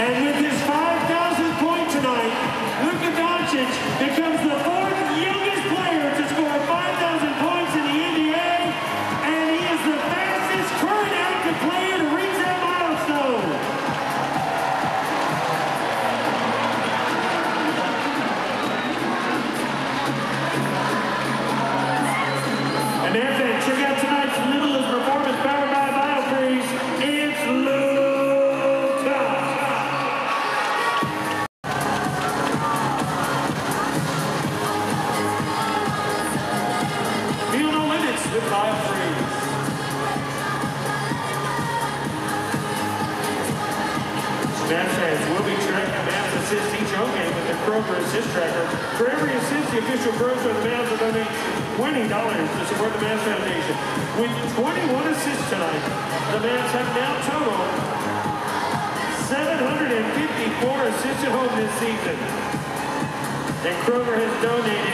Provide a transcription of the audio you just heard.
And with his 5,000 point tonight, Luka Doncic Sanchez will be tracking the Mavs assist each home game with the Kroger Assist Tracker. For every assist, the official Kroger of the will donate $20 to support the Mavs Foundation. With 21 assists tonight, the Mavs have now totaled 754 assists at home this season. And Kroger has donated